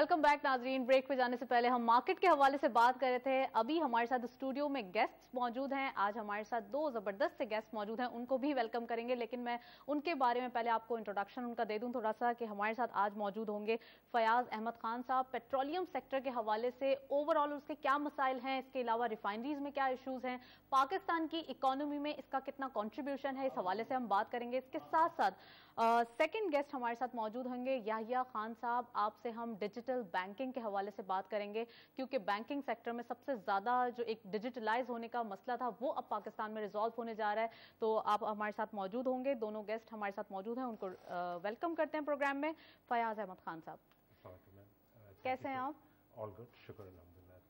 Welcome back नाजरीन break पे जाने से पहले हम मार्केट के हवाले से बात कर रहे थे। अभी हमारे साथ स्टूडियो में गेस्ट्स मौजूद हैं। आज हमारे साथ दो ज़बरदस्त से गेस्ट मौजूद हैं। उनको भी वेलकम करेंगे, लेकिन मैं उनके बारे में पहले आपको इंट्रोडक्शन उनका दे दूँ थोड़ा सा कि हमारे साथ आज मौजूद होंगे फयाज अहमद खान साहब पेट्रोलियम सेक्टर के हवाले से। ओवरऑल उसके क्या मसाइल हैं, इसके अलावा रिफाइनरीज में क्या इशूज हैं? पाकिस्तान की इकोनॉमी में इसका कितना कॉन्ट्रीब्यूशन है, इस हवाले से हम बात करेंगे। इसके साथ साथ सेकेंड गेस्ट हमारे साथ मौजूद होंगे याहिया खान साहब। आपसे हम डिजिटल बैंकिंग के हवाले से बात करेंगे क्योंकि बैंकिंग सेक्टर में सबसे ज़्यादा जो एक डिजिटलाइज होने का मसला था वो अब पाकिस्तान में रिजॉल्व होने जा रहा है। तो आप हमारे साथ मौजूद होंगे दोनों गेस्ट हमारे साथ मौजूद हैं उनको वेलकम करते हैं प्रोग्राम में। फयाज अहमद खान साहब। कैसे हैं आप? ऑल गुड शुक्र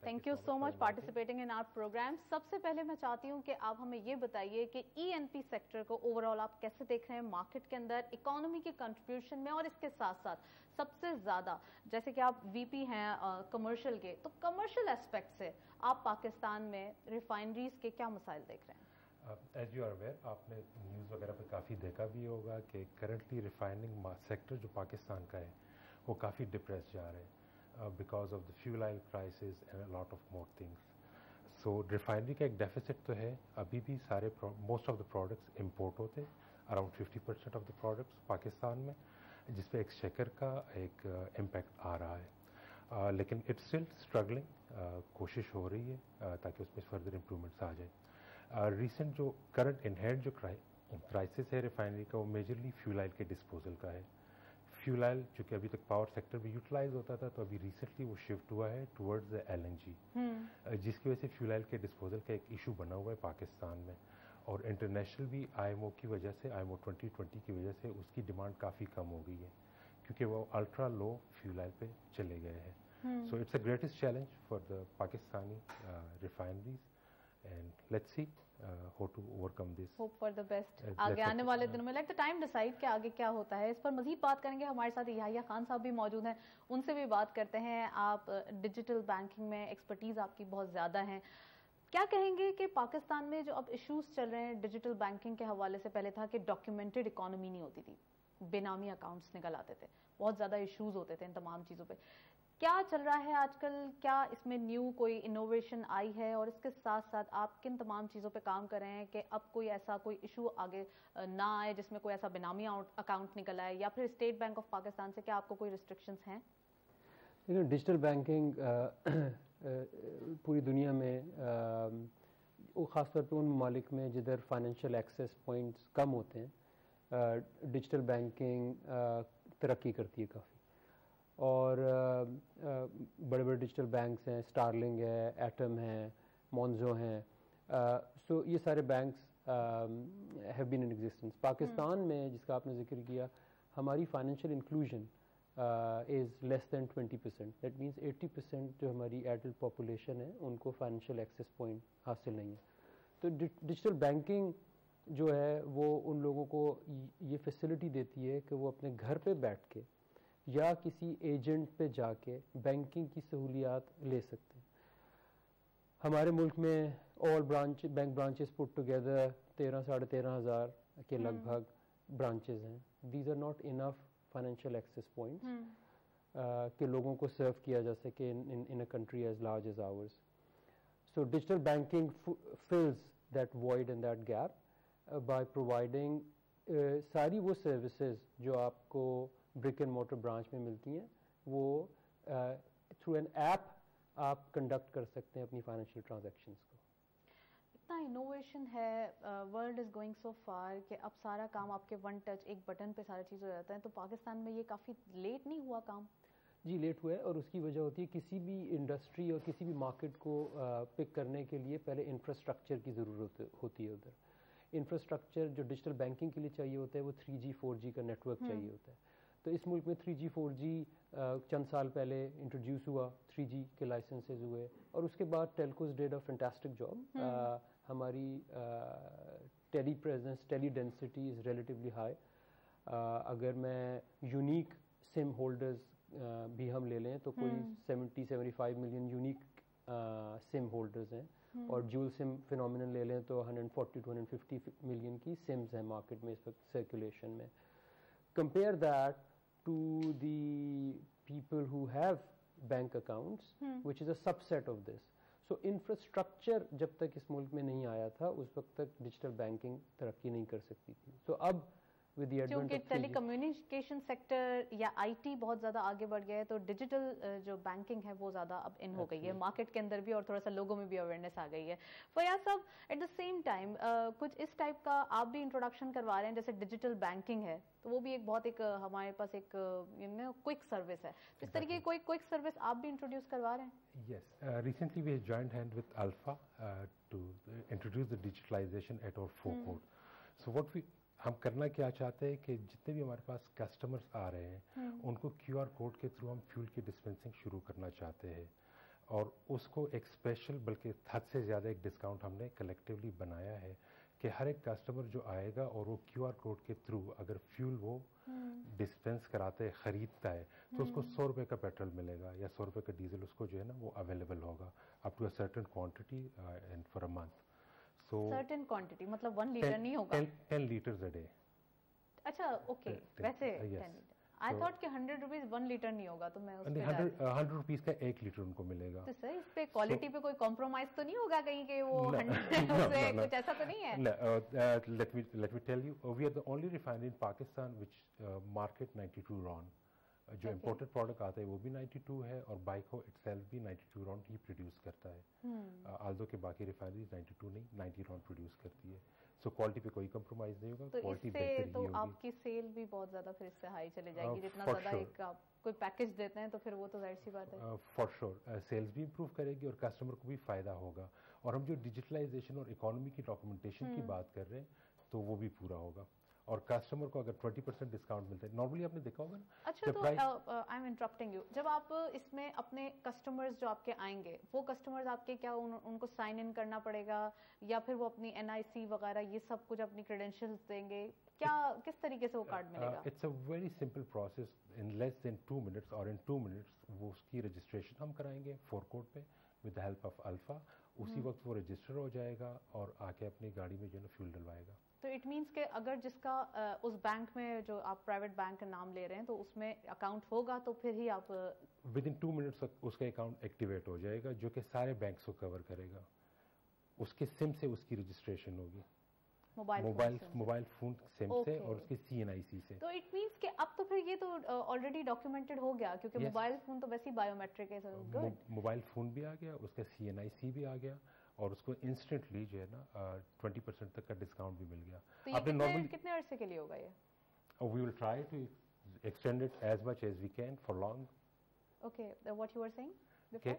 thank you so much participating in our program सबसे पहले मैं चाहती हूँ कि आप हमें ये बताइए कि E N P e sector को ओवरऑल आप कैसे देख रहे हैं मार्केट के अंदर इकोनॉमी के कंट्रीब्यूशन में और इसके साथ साथ सबसे ज़्यादा जैसे कि आप वीपी हैं कमर्शियल के तो कमर्शियल एस्पेक्ट से आप पाकिस्तान में रिफाइनरीज के क्या मसाइल देख रहे हैं? एज यू आर अवेयर आपने न्यूज़ वगैरह पर काफ़ी देखा भी होगा कि करंटली रिफाइनिंग सेक्टर जो पाकिस्तान का है वो काफ़ी डिप्रेस जा रहे हैं। Uh, because of the fuel oil crisis and a lot of more things. So refinery का एक डेफिसिट तो है। अभी भी सारे most of the products import होते हैं। Around 50 percent of the products Pakistan में जिस एक शेकर का एक इम्पैक्ट uh, आ रहा है। Uh, लेकिन इट्स स्टिल स्ट्रगलिंग कोशिश हो रही है uh, ताकि उसमें फर्दर इम्प्रूवमेंट्स आ जाए। रिसेंट जो करंट इनहेड जो क्राइसिस है रिफाइनरी का वो मेजरली फ्यूल आइल के डिस्पोजल का है। फ्यूल ऑयल जो कि अभी तक पावर सेक्टर में यूटिलाइज होता था तो अभी रिसेंटली वो शिफ्ट हुआ है टुवर्ड्स द एलएनजी जिसकी वजह से फ्यूल ऑयल के डिस्पोजल का एक इशू बना हुआ है पाकिस्तान में। और इंटरनेशनल भी आईएमओ की वजह से आईएमओ 2020 की वजह से उसकी डिमांड काफ़ी कम हो गई है क्योंकि वो अल्ट्रा लो फ्यूल ऑयल पे चले गए हैं। So it's a greatest challenge for the Pakistani refineries and let's see uh, how to overcome this. Hope for the best. Uh, आगे आने वाले दिनों में लाइक द टाइम डिसाइड कि आगे क्या होता है। इस पर मजीद बात करेंगे। हमारे साथ याहिया खान साहब भी मौजूद हैं। उनसे भी बात करते हैं। आप डिजिटल uh, बैंकिंग में एक्सपर्टीज आपकी बहुत ज़्यादा है। क्या कहेंगे कि पाकिस्तान में जो अब इश्यूज़ चल रहे हैं डिजिटल बैंकिंग के हवाले से पहले था कि डॉक्यूमेंटेड इकोनॉमी नहीं होती थी। बेनामी अकाउंट्स निकल आते थे। बहुत ज़्यादा इश्यूज़ होते थे इन तमाम चीज़ों पे। क्या चल रहा है आजकल? क्या इसमें न्यू कोई इनोवेशन आई है? और इसके साथ साथ आप किन तमाम चीज़ों पे काम कर रहे हैं कि अब कोई ऐसा कोई इशू आगे ना आए जिसमें कोई ऐसा बेनामी अकाउंट निकल आए? या फिर स्टेट बैंक ऑफ़ पाकिस्तान से क्या आपको कोई रिस्ट्रिक्शंस हैं? डिजिटल बैंकिंग पूरी दुनिया में ख़ासतौर पर उन ममालिक में जिधर फाइनेंशियल एक्सेस पॉइंट्स कम होते हैं डिजिटल बैंकिंग तरक्की करती है काफ़ी। और बड़े बड़े डिजिटल बैंक्स हैं स्टारलिंग है एटम है मोन्जो हैं सो ये सारे banks have been in existence Pakistan. में जिसका आपने ज़िक्र किया हमारी financial inclusion is less than 20 percent that means 80 percent जो हमारी एडल्ट पॉपुलेशन है उनको फाइनेंशियल एक्सेस पॉइंट हासिल नहीं है। तो डिजिटल बैंकिंग जो है वो उन लोगों को ये फैसिलिटी देती है कि वो अपने घर पे बैठ के या किसी एजेंट पे जाके बैंकिंग की सहूलियात ले सकते हैं। हमारे मुल्क में all branch bank branches put together तेरह साढ़े तेरह हज़ार के हम्म। लगभग ब्रांचेस हैं। These are not enough financial access points के लोगों को सर्व किया जा सके in in a country as large as ours so digital banking fills that void and that gap by providing सारी वो सर्विसेज़ जो आपको ब्रिक एंड मोटर ब्रांच में मिलती हैं वो थ्रू एन ऐप आप कंडक्ट कर सकते हैं अपनी फाइनेंशियल ट्रांजैक्शंस को। इतना इनोवेशन है world is going so far कि अब सारा काम आपके वन टच एक बटन पे सारा चीज़ हो जाता है तो पाकिस्तान में ये काफ़ी लेट नहीं हुआ काम? जी लेट हुआ है और उसकी वजह होती है किसी भी इंडस्ट्री और किसी भी मार्केट को पिक करने के लिए पहले इंफ्रास्ट्रक्चर की ज़रूरत होती है उधर। इंफ्रास्ट्रक्चर जो डिजिटल बैंकिंग के लिए चाहिए होता है वो थ्री जी फोर जी का नेटवर्क हम्म। चाहिए होता है। तो इस मुल्क में थ्री जी फोर जी चंद साल पहले इंट्रोड्यूस हुआ थ्री जी के लाइसेंसेज हुए। और उसके बाद telcos did a fantastic job हमारी telepresence teledensity is relatively high अगर मैं यूनिक सिम होल्डर्स भी हम ले लें तो कोई seventy seventy five million unique SIM holders हैं। हम्म। और जूल सिम फिनोमिनल ले लें तो 140 टू 150 मिलियन की सिम्स हैं मार्केट में इस वक्त सर्कुलेशन में। Compare that to the people who have bank accounts, Hmm. which is a subset of this. So infrastructure जब तक इस मुल्क में नहीं आया था उस वक्त तक डिजिटल बैंकिंग तरक्की नहीं कर सकती थी सो अब क्योंकि टेलीकम्युनिकेशन सेक्टर या आईटी बहुत ज़्यादा आगे बढ़ गया है तो डिजिटल जो बैंकिंग है वो ज़्यादा अब इन हो गई है। मार्केट के अंदर भी और थोड़ा सा लोगों में भी अवेयरनेस आ गई है। फयाज साहब एट द सेम टाइम कुछ इस टाइप का आप भी इंट्रोडक्शन करवा रहे हैं जैसे डिजिटल बैंकिंग है तो वो भी एक बहुत एक हमारे पास एक क्विक सर्विस है। तो इस तरीके की कोई क्विक सर्विस आप भी इंट्रोड्यूस करवा रहे हैं? Recently we joined hand with Alpha uh, to uh, introduce the digitalization at our forecourt. So what we हम करना क्या चाहते हैं कि जितने भी हमारे पास कस्टमर्स आ रहे हैं उनको क्यूआर कोड के थ्रू हम फ्यूल की डिस्पेंसिंग शुरू करना चाहते हैं। और उसको एक स्पेशल बल्कि हद से ज़्यादा एक डिस्काउंट हमने कलेक्टिवली बनाया है कि हर एक कस्टमर जो आएगा और वो क्यूआर कोड के थ्रू अगर फ्यूल वो डिस्पेंस कराते है खरीदता है तो उसको सौ रुपये का पेट्रोल मिलेगा या सौ रुपये का डीजल उसको जो है ना वो अवेलेबल होगा up to a certain quantity and for a month certain quantity मतलब वन लीटर नहीं होगा टेन लीटर्स अ डे अच्छा ओके वैसे uh, yes. Ten litre I thought कि हंड्रेड रुपीज़ वन लीटर नहीं होगा तो मैं हंड्रेड रुपीज़ का एक लीटर उनको मिलेगा तो सर इस पे क्वालिटी so, पे कोई कॉम्प्रोमाइज तो नहीं होगा कहीं के वो No. Hundred No, no, no. कुछ ऐसा तो नहीं है uh, uh, me tell you, uh, we are the only refinery in Pakistan which uh, 92 RON. जो Okay. imported product आता है वो भी 92 है और बाइको itself भी 92 RON ही प्रोड्यूस करता है। आल्दो के बाकी रिफाइनरीज 92 नहीं 90 RON प्रोड्यूस करती है। सो क्वालिटी पे कोई कंप्रोमाइज नहीं होगा तो क्वालिटी बेहतर तो ही आपकी सेल भी बहुत ज़्यादा फिर इससे हाई चली जाएगी Uh, जितना ज़्यादा sure. एक आप कोई पैकेज देते हैं तो फिर वो तो ज़ाहिर सी बात है। फॉर श्योर सेल्स भी इंप्रूव करेगी और कस्टमर को भी फ़ायदा होगा। और हम जो डिजिटलाइजेशन और इकोनॉमी की डॉक्यूमेंटेशन की बात कर रहे हैं तो वो भी पूरा होगा। और कस्टमर को अगर 20 परसेंट डिस्काउंट मिलता है। नॉर्मली आपने देखा होगा ना अच्छा तो आई एम इंटरप्टिंग यू जब आप इसमें अपने कस्टमर्स जो आपके आएँगे वो कस्टमर्स आपके क्या उन, उनको साइन इन करना पड़ेगा या फिर वो अपनी एनआईसी वगैरह ये सब कुछ अपनी क्रेडेंशियल्स देंगे? क्या किस तरीके से वो कार्ड मिलेगा? It's a very simple process in less than two minutes और इन टू मिनट्स वो उसकी रजिस्ट्रेशन हम कराएँगे फोर कोड पे with the help of Alfa उसी वक्त वो रजिस्टर हो जाएगा और आके अपनी गाड़ी में जो है ना फ्यूल डलवाएगा। तो इट मींस कि अगर जिसका उस बैंक में जो आप प्राइवेट बैंक का नाम ले रहे हैं तो उसमें अकाउंट होगा तो फिर ही आप विद इन टू मिनट्स उसका अकाउंट एक्टिवेट हो जाएगा जो कि सारे बैंक को कवर करेगा। उसके सिम से उसकी रजिस्ट्रेशन होगी। Mobile mobile mobile phone SIM से और उसकी सी से। तो इट मींस कि अब तो फिर ये तो ऑलरेडी डॉक्यूमेंटेड हो गया क्योंकि Yes. मोबाइल फ़ोन तो वैसे ही बायोमेट्रिक है गुड मोबाइल फ़ोन भी आ गया उसका सी भी आ गया और उसको इंस्टेंटली जो है ना ट्वेंटी परसेंट तक का डिस्काउंट भी मिल गया। तो आपने नॉर्मली कितने अरसे के लिए होगा ये? We will try to extend it as much as we can for long okay what you are saying कि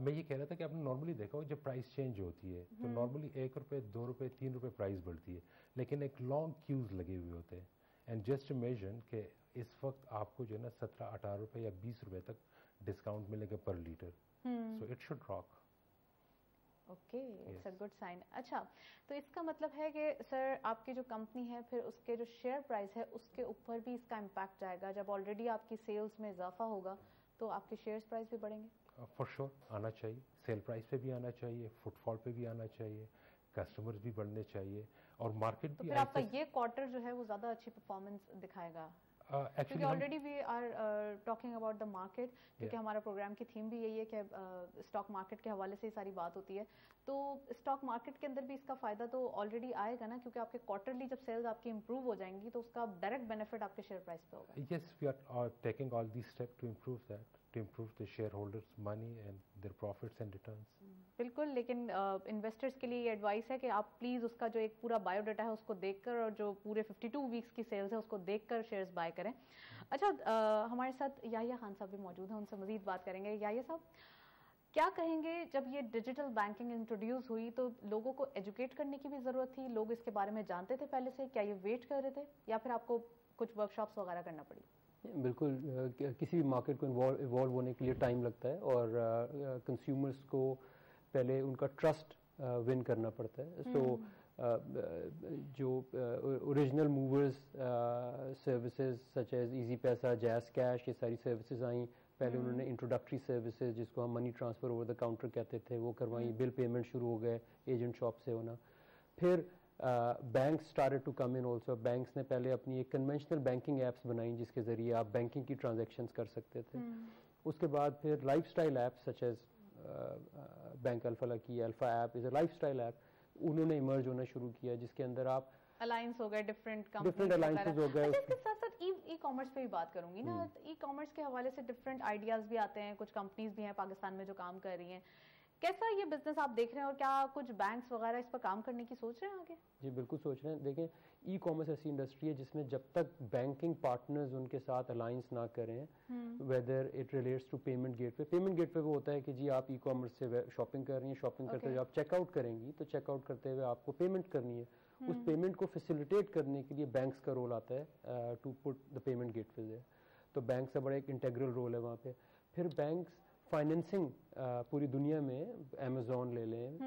मैं ये कह रहा था कि आपने नॉर्मली देखा हो जब प्राइस चेंज होती है तो नॉर्मली एक रुपए दो रुपए तीन रुपए प्राइस बढ़ती है। लेकिन एक लॉन्ग क्यूज लगे हुए होते हैं। एंड जस्ट इमेजिन कि इस वक्त आपको जो है ना सत्रह अठारह रुपए या बीस रुपए तक डिस्काउंट मिलेगा पर litre so it should rock okay it's a good sign अच्छा तो इसका मतलब है कि सर आपकी जो कंपनी है फिर उसके जो शेयर प्राइस है उसके ऊपर भी इसका इम्पैक्ट जाएगा। जब ऑलरेडी आपकी सेल्स में इजाफा होगा तो आपके शेयर्स प्राइस भी बढ़ेंगे। फॉर श्योर आना चाहिए। सेल प्राइस पे भी आना चाहिए फुटफॉल पे भी आना चाहिए कस्टमर्स भी बढ़ने चाहिए और मार्केट तो भी फिर आपका ये क्वार्टर जो है वो ज़्यादा अच्छी परफॉर्मेंस दिखाएगा। Actually already we are talking about the market क्योंकि हमारा प्रोग्राम की थीम भी यही है कि स्टॉक uh, मार्केट के हवाले से ही सारी बात होती है। तो स्टॉक मार्केट के अंदर भी इसका फ़ायदा तो ऑलरेडी आएगा ना क्योंकि आपके क्वार्टरली जब सेल्स आपकी इंप्रूव हो जाएँगी तो उसका डायरेक्ट बेनिफिट आपके शेयर प्राइस पे होगा। We are uh, taking all these steps to improve that. To improve the shareholders money and their profits and returns. बिल्कुल, लेकिन इन्वेस्टर्स के लिए ये एडवाइस है कि आप प्लीज़ उसका जो एक पूरा बायोडाटा है उसको देखकर और जो पूरे 52 वीक्स की सेल्स है उसको देखकर शेयर्स बाय करें। अच्छा हमारे साथ याहिया खान साहब भी मौजूद हैं, उनसे मजीद बात करेंगे। याहिया साहब, क्या कहेंगे, जब ये डिजिटल बैंकिंग इंट्रोड्यूस हुई तो लोगों को एजुकेट करने की भी ज़रूरत थी? लोग इसके बारे में जानते थे पहले से? क्या ये वेट कर रहे थे? या फिर आपको कुछ वर्कशॉप्स वगैरह करना पड़ी? बिल्कुल किसी भी मार्केट को इवॉल्व होने के लिए टाइम लगता है और कंज्यूमर्स को पहले उनका ट्रस्ट विन करना पड़ता है। सो जो original movers services such as Easypaisa JazzCash ये सारी सर्विसेज़ आई। पहले उन्होंने इंट्रोडक्टरी सर्विसेज़ जिसको हम money transfer over the counter कहते थे वो करवाई। बिल पेमेंट शुरू हो गए एजेंट शॉप से होना। फिर bank started to come in also banks ने पहले अपनी एक कन्वेंशनल बैंकिंग एप्स बनाई जिसके ज़रिए आप बैंकिंग की ट्रांजेक्शन कर सकते थे। उसके बाद फिर lifestyle app such as bank Alfa की Alfa app is a lifestyle app उन्होंने इमर्ज होना शुरू किया जिसके अंदर आप अलायंस हो गए डिफरेंट डिफरेंट अलायंसेस हो गए अच्छा, इसके साथ साथ ई कॉमर्स पे भी बात करूँगी ना। ई कॉमर्स के हवाले से डिफरेंट आइडियाज़ भी आते हैं। कुछ कंपनीज़ भी हैं पाकिस्तान में जो काम कर रही हैं। कैसा ये बिज़नेस आप देख रहे हैं और क्या कुछ बैंक्स वगैरह इस पर काम करने की सोच रहे हैं आगे? जी बिल्कुल सोच रहे हैं। देखें ई कॉमर्स ऐसी इंडस्ट्री है जिसमें जब तक बैंकिंग पार्टनर्स उनके साथ अलायंस ना करें whether it relates to payment gateway payment gateway वो होता है कि जी आप ई कॉमर्स से शॉपिंग कर रही हैं शॉपिंग करते हुए आप चेकआउट करेंगी तो चेकआउट करते हुए आपको पेमेंट करनी है। उस पेमेंट को फैसिलिटेट करने के लिए बैंक्स का रोल आता है to put the payment gateway तो बैंक का बड़ा एक इंटेग्रल रोल है वहाँ पे। फिर बैंक्स फाइनेंसिंग uh, पूरी दुनिया में अमेजोन ले लें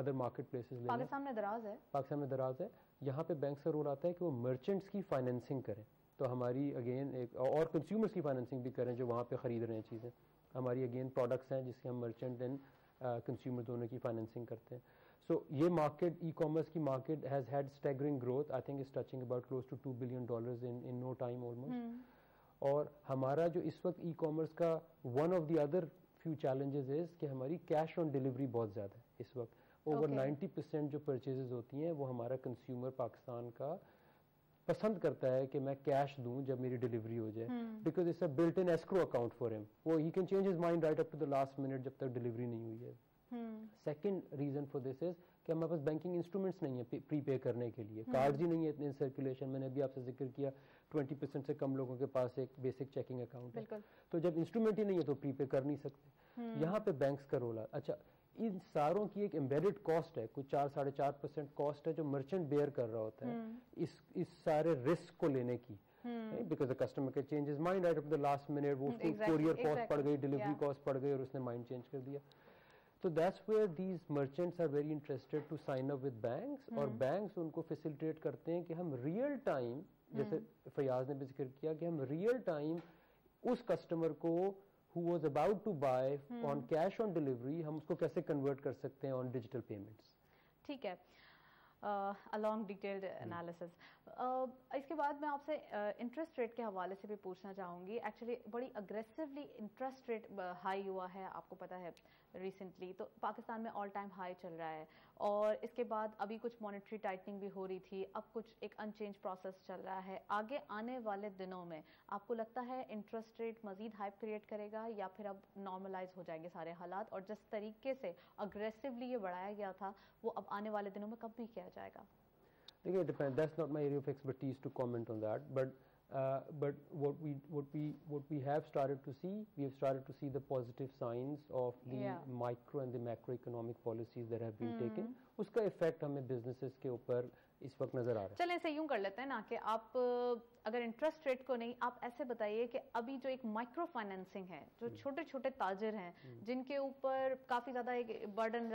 अदर मार्केट प्लेसेस ले पाकिस्तान में दराज है। पाकिस्तान में दराज है। यहाँ पे बैंक का रोल आता है कि वो मर्चेंट्स की फाइनेंसिंग करें। तो हमारी अगेन एक और कंज्यूमर्स की फाइनेंसिंग भी करें जो वहाँ पे ख़रीद रहे हैं चीज़ें। हमारी अगेन प्रोडक्ट्स हैं जिसके हम मर्चेंट एंड कंज्यूमर दोनों की फाइनेंसिंग करते हैं। सो so, ये मार्केट ई कॉमर्स की market has had staggering growth I think is touching about close to two billion dollars in in no time almost और हमारा जो इस वक्त ई कॉमर्स का one of the other few challenges is कि हमारी cash on delivery बहुत ज़्यादा है इस वक्त। ओवर नाइन्टी परसेंट जो परचेजेस होती हैं वो हमारा कंज्यूमर पाकिस्तान का पसंद करता है कि मैं कैश दूँ जब मेरी डिलीवरी हो जाए। Because it's a built in escrow account for him वो he can change his mind right up to the last minute जब तक डिलीवरी नहीं हुई है। Second reason for this is कि हमारे पास बैंकिंग इंस्ट्रूमेंट्स नहीं है प्री पे करने के लिए। कार्ड ही नहीं है इतने सर्कुलेशन मैंने अभी आपसे ज़िक्र किया ट्वेंटी परसेंट से कम लोगों के पास एक बेसिक चेकिंग अकाउंट है। तो जब इंस्ट्रूमेंट ही नहीं है तो प्री पे कर नहीं सकते। यहाँ पे बैंक्स का रोल अच्छा इन सारों की एक एम्बेडेड कॉस्ट है कुछ चार साढ़े चार परसेंट कॉस्ट है जो मर्चेंट बेयर कर रहा होता है इस इस सारे रिस्क को लेने की। बिकॉज़ द कस्टमर के changes mind right of the last minute वो कोरियर कॉस्ट पड़ गई डिलीवरी कॉस्ट पड़ गई और उसने माइंड चेंज कर दिया। तो that's where these merchants are very interested to sign up with banks और बैंक्स उनको फैसिलिटेट करते हैं कि हम रियल टाइम जैसे फयाज ने भी ज़िक्र किया कि हम रियल टाइम उस कस्टमर को who was about to buy hmm. on cash on delivery हम उसको कैसे कन्वर्ट कर सकते हैं ऑन डिजिटल पेमेंट्स ठीक है। अलॉन्ग डिटेल्ड एनालिसिस इसके बाद मैं आपसे इंटरेस्ट uh, रेट के हवाले से भी पूछना चाहूँगी। एक्चुअली बड़ी अग्रेसिवली इंटरेस्ट रेट हाई हुआ है आपको पता है रिसेंटली तो पाकिस्तान में ऑल टाइम हाई चल रहा है। और इसके बाद अभी कुछ मॉनेटरी टाइटनिंग भी हो रही थी। अब कुछ एक अनचेंज प्रोसेस चल रहा है। आगे आने वाले दिनों में आपको लगता है इंटरेस्ट रेट मजीद हाइप क्रिएट करेगा या फिर अब नॉर्मलाइज हो जाएँगे सारे हालात? और जिस तरीके से अग्रेसिवली ये बढ़ाया गया था वो अब आने वाले दिनों में कब भी किया जाएगा देखिए depend that's not my area of expertise to comment on that but Uh, but what we what we what we have started to see, we have started to see the positive signs of the yeah. micro and the macroeconomic policies that have been mm. taken. उसका effect हमें businesses के ऊपर इस वक्त नज़र आ रहा है चलें इसे यूँ कर लेते हैं ना कि आप अगर इंटरेस्ट रेट को नहीं आप ऐसे बताइए कि अभी जो एक माइक्रो फाइनेंसिंग है जो हम्म। छोटे छोटे ताजिर हैं हम्म। जिनके ऊपर काफ़ी ज़्यादा एक बर्डन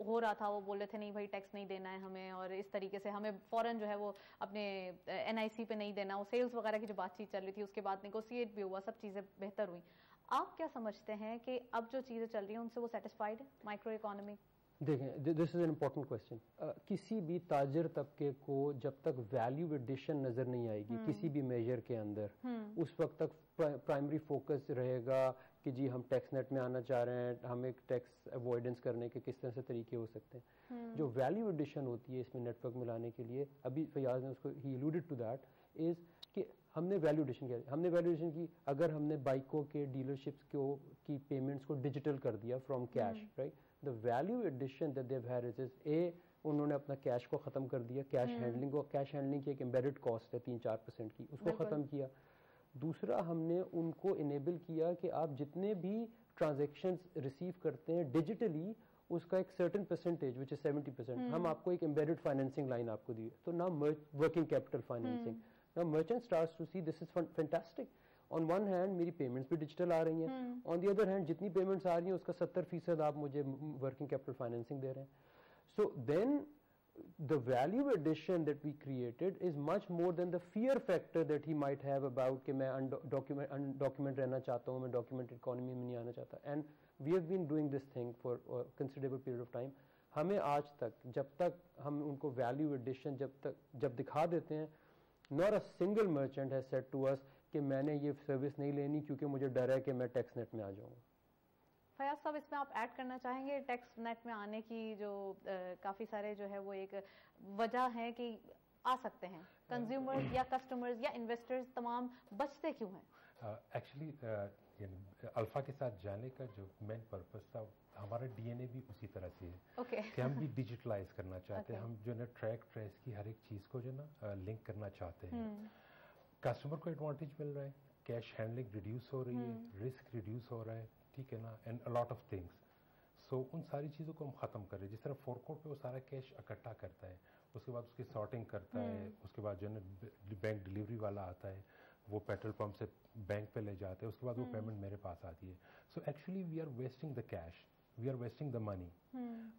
हो रहा था वो बोल रहे थे नहीं भाई टैक्स नहीं देना है हमें और इस तरीके से हमें फॉरन जो है वो अपने एनआईसी पे नहीं देना वो सेल्स वगैरह की जो बातचीत चल रही थी उसके बाद निगोसिएट भी हुआ सब चीज़ें बेहतर हुई आप क्या समझते हैं कि अब जो चीज़ें चल रही हैं उनसे वो सेटिस्फाइड है माइक्रो इकोनॉमिक देखें this is an important question किसी भी ताजर तबके को जब तक वैल्यू एडिशन नज़र नहीं आएगी hmm. किसी भी मेजर के अंदर hmm. उस वक्त तक प्राइमरी फोकस रहेगा कि जी हम टैक्स नेट में आना चाह रहे हैं हम एक टैक्स अवॉइडेंस करने के किस तरह से तरीके हो सकते हैं hmm. जो वैल्यू एडिशन होती है इसमें नेटवर्क में लाने के लिए अभी फयाज ने उसको ही अलूडेड टू दैट इज़ कि हमने वैल्यू एडिशन किया हमने वैल्यू एडिशन की अगर हमने बाइकों के डीलरशिप्स को की पेमेंट्स को डिजिटल कर दिया from cash right the value addition that they had is a उन्होंने अपना कैश को ख़त्म कर दिया। Cash handling hmm. को कैश हैंडलिंग की एक एम्बेडेड कॉस्ट है तीन चार परसेंट की। उसको ख़त्म किया। दूसरा हमने उनको इनेबल किया कि आप जितने भी ट्रांजेक्शन रिसीव करते हैं डिजिटली उसका एक certain percentage which is seventy percent हम आपको एक एम्बेडेड फाइनेंसिंग लाइन आपको दी तो ना वर्किंग कैपिटल फाइनेंसिंग ना merchant start to see this is fantastic on one hand मेरी पेमेंट्स भी डिजिटल आ रही हैं। ऑन दी अदर हैंड जितनी पेमेंट्स आ रही हैं उसका सत्तर फ़ीसद आप मुझे वर्किंग कैपिटल फाइनेंसिंग दे रहे हैं। So then the value addition that we created is much more than the fear factor that he might have about कि मैं डॉक्यूमेंट रहना चाहता हूँ मैं डॉक्यूमेंट इकोनॉमी में नहीं आना चाहता। And we have been doing this thing for considerable period of time हमें आज तक जब तक हम उनको वैल्यू एडिशन जब तक जब दिखा देते हैं not a single merchant has set to us कि मैंने ये सर्विस नहीं लेनी क्योंकि मुझे डर है कि मैं टैक्स नेट में आ जाऊँगा फयाज साहब इसमें आप ऐड करना चाहेंगे टैक्स नेट में आने की जो काफ़ी सारे जो है वो एक वजह है कि आ सकते हैं। कंज्यूमर्स या कस्टमर्स या इन्वेस्टर्स तमाम बचते क्यों हैं? एक्चुअली अल्फ़ा के साथ जाने का जो मेन पर्पस था हमारा डीएनए भी उसी तरह से है okay. कि हम भी डिजिटलाइज करना चाहते हैं। Okay. हम जो ना ट्रैक ट्रेस की हर एक चीज़ को जो ना लिंक करना चाहते हैं। कस्टमर को एडवांटेज मिल रहा है कैश हैंडलिंग रिड्यूस हो रही है रिस्क रिड्यूस हो रहा है ठीक है ना and a lot of things so उन सारी चीज़ों को हम ख़त्म कर रहे हैं। जिस तरह फोरकोट पे वो सारा कैश इकट्ठा करता है उसके बाद उसकी सॉर्टिंग करता है उसके बाद जो है बैंक डिलीवरी वाला आता है वो पेट्रोल पंप से बैंक पे ले जाते हैं उसके बाद वो पेमेंट मेरे पास आती है। So actually we are wasting the cash we are wasting the money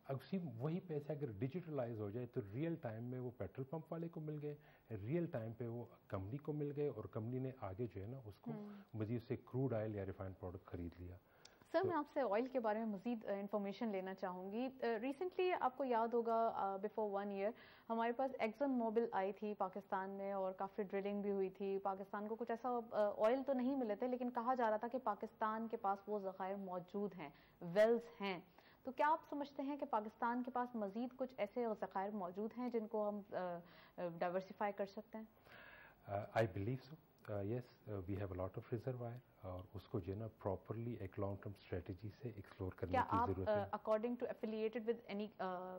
अब सी वही पैसे अगर डिजिटलाइज हो जाए तो रियल टाइम में वो पेट्रोल पंप वाले को मिल गए रियल टाइम पे वो कंपनी को मिल गए और कंपनी ने आगे जो है ना उसको मजीद से crude oil or refined product खरीद लिया। सर मैं आपसे ऑयल के बारे में मजीद इन्फॉर्मेशन लेना चाहूँगी। रिसेंटली आपको याद होगा बिफोर वन ईयर हमारे पास एक्सन मोबिल आई थी पाकिस्तान में और काफ़ी ड्रिलिंग भी हुई थी। पाकिस्तान को कुछ ऐसा ऑयल तो नहीं मिले थे लेकिन कहा जा रहा था कि पाकिस्तान के पास वो ज़खायर मौजूद हैं वेल्स हैं। तो क्या आप समझते हैं कि पाकिस्तान के पास मजीद कुछ ऐसे ज़खायर मौजूद हैं जिनको हम डाइवर्सिफाई कर सकते हैं? I believe so yes we have a lot of reservoir और उसको जो है ना प्रॉपरली एक लॉन्ग टर्म स्ट्रेटजी से एक्सप्लोर करने की ज़रूरत है। According to affiliated with any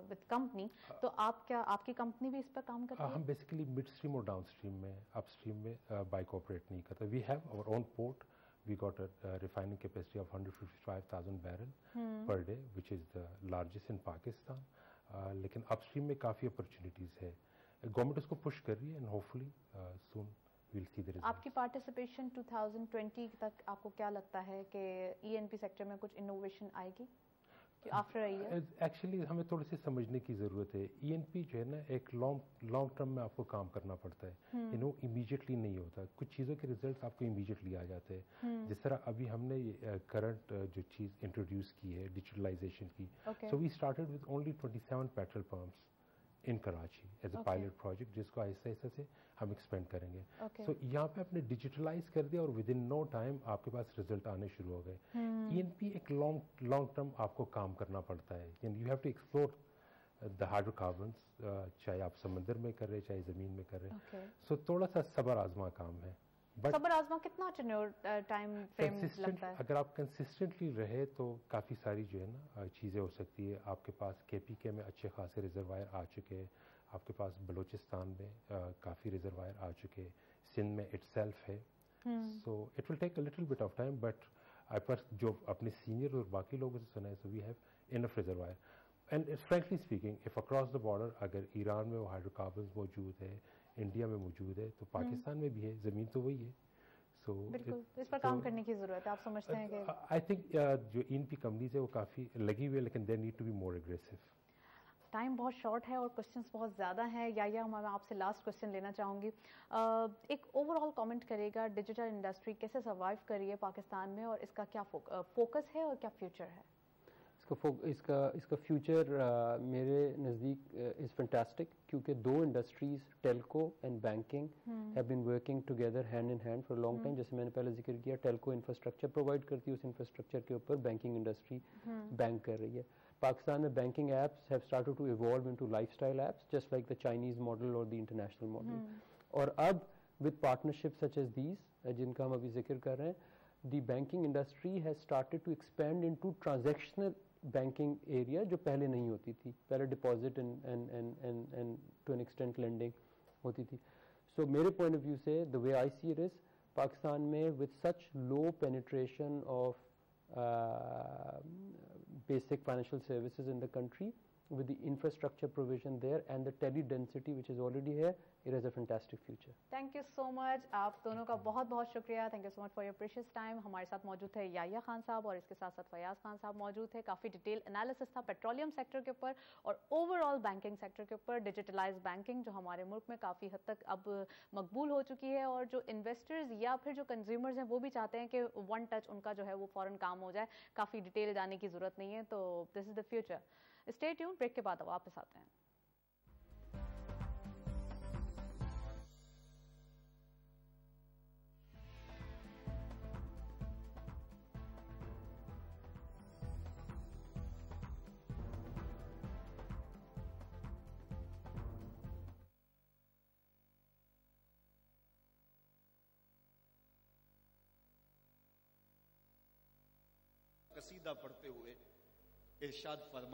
with company तो आप क्या आपकी कंपनी भी इस पर काम करती है? हम बेसिकली मिड स्ट्रीम और डाउन स्ट्रीम में अप स्ट्रीम में बाइक ऑपरेट नहीं करते। We have our own port we got a uh, refining capacity of 155,000 barrel hmm. per day, which is the largest in Pakistan. Uh, लेकिन upstream में काफ़ी opportunities है। गवर्नमेंट उसको पुश कर रही है and hopefully soon will see the आपकी participation 2020 तक आपको क्या लगता है कि ईएनपी सेक्टर में कुछ इनोवेशन आएगी? एक्चुअली हमें थोड़ी सी समझने की ज़रूरत है। ईएनपी जो है ना एक लॉन्ग लॉन्ग टर्म में आपको काम करना पड़ता है। यू नो इमीडिएटली नहीं होता। कुछ चीज़ों के रिज़ल्ट आपको इमीडिएटली आ जाते हैं। जिस तरह अभी हमने करंट जो चीज़ इंट्रोड्यूस की है डिजिटलाइजेशन की। So we started with only 27 petrol pumps in Karachi as a pilot project जिसको ऐसे ऐसे से हम एक्सपेंड करेंगे सो okay. so, यहाँ पे आपने डिजिटलाइज कर दिया और विद इन नो टाइम आपके पास रिज़ल्ट आने शुरू हो गए ई hmm. एक लॉन्ग लॉन्ग टर्म आपको काम करना पड़ता है you have to explore the hydrocarbon चाहे आप समंदर में कर रहे चाहे ज़मीन में कर रहे सो okay. so, थोड़ा सा सबर आजमा काम है सबर आजमा कितना टाइम फ्रेम लगता है? अगर आप कंसिस्टेंटली रहे तो काफ़ी सारी जो है ना चीज़ें हो सकती है। आपके पास के पी के में अच्छे खासे रिजर्वायर आ चुके हैं। आपके पास बलूचिस्तान में काफ़ी रिजर्वायर आ चुके हैं। सिंध में इट है। So it will take a little bit of time but I पर जो अपने सीनियर और बाकी लोगों से सुना है so we have enough reservoir and frankly speaking if across the border अगर ईरान में वो हाइड्रोकार्बन मौजूद है इंडिया में मौजूद है तो पाकिस्तान में भी है ज़मीन तो वही है। सो so, इस पर काम करने की ज़रूरत है आप समझते हैं कि आई थिंक जो इन पी कंपनीज़ है वो काफ़ी लगी हुई है लेकिन they need to be more aggressive time बहुत शॉर्ट है और क्वेश्चंस बहुत ज़्यादा हैं। या या मैं आपसे लास्ट क्वेश्चन लेना चाहूँगी। एक ओवरऑल कमेंट करेगा डिजिटल इंडस्ट्री कैसे सर्वाइव कर रही है पाकिस्तान में और इसका क्या फोकस है और क्या फ्यूचर है? इसका इसका इसका फ्यूचर मेरे नज़दीक इज़ फैंटास्टिक क्योंकि दो industries telco and banking have been working together hand in hand for long time जैसे मैंने पहले ज़िक्र किया टेलको इंफ्रास्ट्रक्चर प्रोवाइड करती है उस इंफ्रास्ट्रक्चर के ऊपर बैंकिंग इंडस्ट्री बैंक कर रही है। पाकिस्तान में banking apps have started to evolve into lifestyle apps just like the Chinese model और द इंटरनेशनल मॉडल और अब with partnership such as these जिनका हम अभी ज़िक्र कर रहे हैं the banking industry has started to expand into transactional banking area जो पहले नहीं होती थी। पहले deposit and and and and and to an extent lending होती थी। सो so, मेरे पॉइंट ऑफ़ व्यू से the way I see it is Pakistan में with such low penetration of basic financial services in the country with the infrastructure provision there and the tele density which is already here, it has a fantastic future. Thank you so much. आप दोनों का बहुत बहुत शुक्रिया. Thank you so much for your precious time. हमारे साथ मौजूद थे याया खान साहब और इसके साथ साथ फयाज खान साहब मौजूद थे. काफ़ी डिटेल एनालिसिस था पेट्रोलियम सेक्टर के ऊपर और ओवरऑल बैंकिंग सेक्टर के ऊपर डिजिटलाइज बैंकिंग जो हमारे मुल्क में काफ़ी हद तक अब मकबूल हो चुकी है और जो इन्वेस्टर्स या फिर जो कंज्यूमर्स हैं वो भी चाहते हैं कि वन टच उनका जो है वो फ़ौरन काम हो जाए काफ़ी डिटेल जाने की ज़रूरत नहीं है तो this is the future stay tune break के बाद वापस आते हैं। कसीदा पढ़ते हुए इर्शाद फरमा